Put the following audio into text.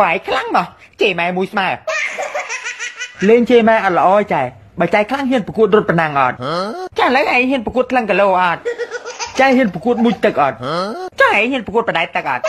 បាយខ្លាំងមកជេរម៉ែមួយស្មើលេងជេរម៉ែអត់ល្អចែបើចែខ្លាំងហ៊ានប្រកួតរត់ប្រណាំងអត់ចាឥឡូវឯងហ៊ានប្រកួតថ្លឹងគីឡូអត់ចែហ៊ានប្រកួតមួយទឹកអត់ចាឯងហ៊ានប្រកួតបដែតទឹកអត់